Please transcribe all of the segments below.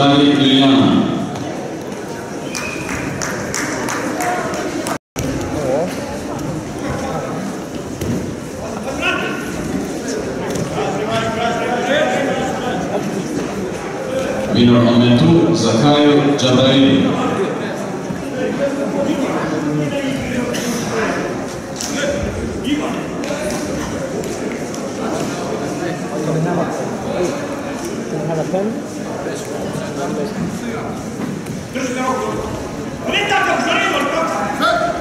Dani Liliana. Vino Amentu Zakayo Jadarini. Thank you. Держи дорогу. Він так обжарив, ось так.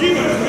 Діма.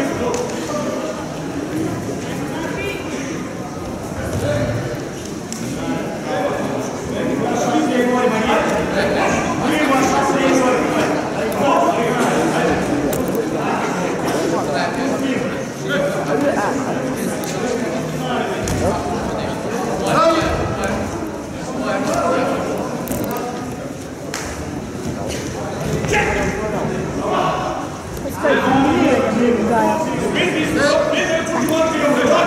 네.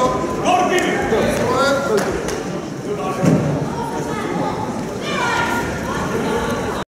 Sino